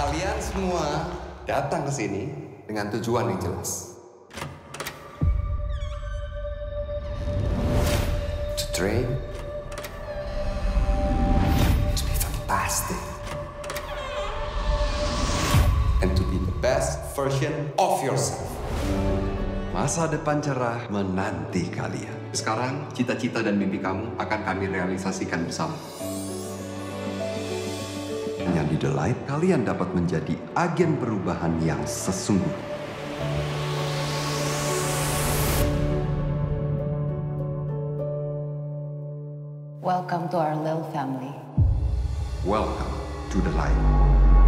Kalian semua datang ke sini dengan tujuan yang jelas. To train, to be fantastic, and to be the best version of yourself. Masa depan cerah menanti kalian. Sekarang, cita-cita dan mimpi kamu akan kami realisasikan bersama. The Light, kalian dapat menjadi agen perubahan yang sesungguhnya. Welcome to our little family. Welcome to The Light.